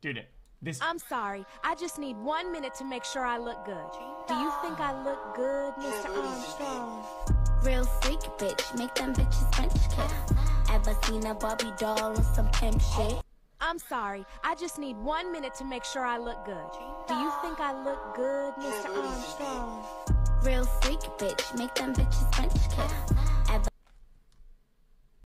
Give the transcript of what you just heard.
Dude, this. I'm sorry. I just need one minute to make sure I look good. Do you think I look good, Mr. Armstrong? Real freak bitch, make them bitches French kiss. Ever seen a Barbie doll on some pimp shit? I'm sorry. I just need one minute to make sure I look good. Do you think I look good, Mr. Armstrong? Real freak bitch, make them bitches French kiss.